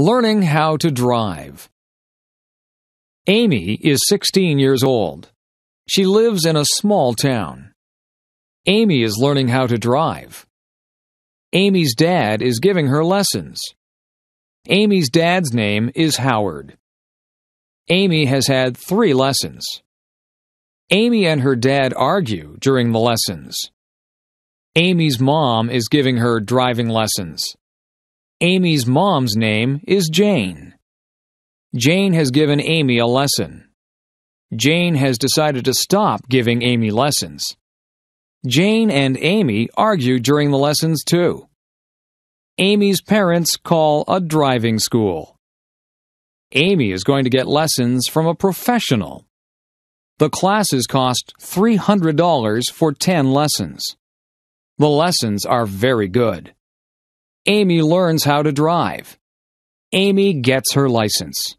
Learning how to drive. Amy is 16 years old. She lives in a small town. Amy is learning how to drive. Amy's dad is giving her lessons. Amy's dad's name is Howard. Amy has had three lessons. Amy and her dad argue during the lessons. Amy's mom is giving her driving lessons. Amy's mom's name is Jane. Jane has given Amy a lesson. Jane has decided to stop giving Amy lessons. Jane and Amy argue during the lessons too. Amy's parents call a driving school. Amy is going to get lessons from a professional. The classes cost $300 for 10 lessons. The lessons are very good. Amy learns how to drive. Amy gets her license.